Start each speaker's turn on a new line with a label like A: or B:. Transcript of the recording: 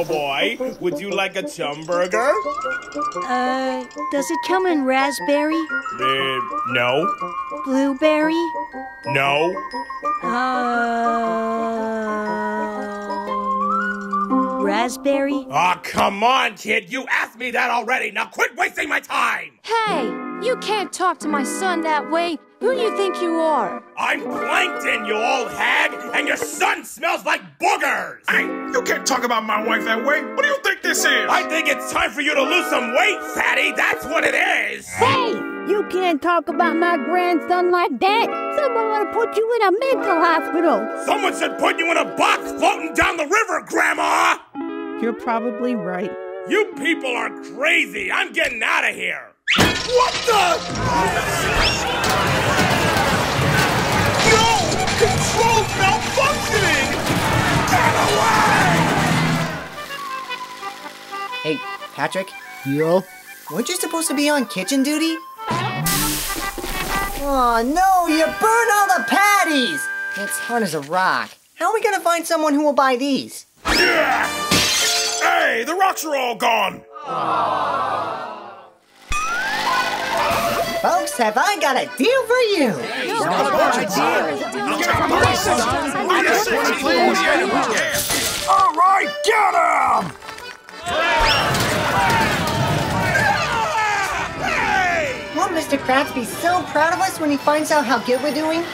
A: little boy. Would you like a chum burger?
B: Uh, does it come in raspberry?
A: Uh, no.
B: Blueberry?
A: No.
B: Uh, raspberry?
A: Aw, oh, come on, kid. You asked me that already. Now quit wasting my time.
C: Hey, you can't talk to my son that way. Who do you think you are?
A: I'm Plankton, you old hag, and your son smells like boogers!
D: Hey, you can't talk about my wife that way. What do you think this is?
A: I think it's time for you to lose some weight, fatty. That's what it is.
E: Hey, you can't talk about my grandson like that. Someone ought to put you in a mental hospital.
A: Someone should put you in a box floating down the river, Grandma!
E: You're probably right.
A: You people are crazy. I'm getting out of here. What the?
F: Hey, Patrick?
G: Yo?
F: Weren't you supposed to be on kitchen duty? Oh no, you burned all the patties! It's hard as a rock. How are we gonna find someone who will buy these?
A: Yeah. Hey, the rocks are all gone! Aww.
F: Folks, have I got a deal for you?
D: All
F: Mr. Krabs be so proud of us when he finds out how good we're doing?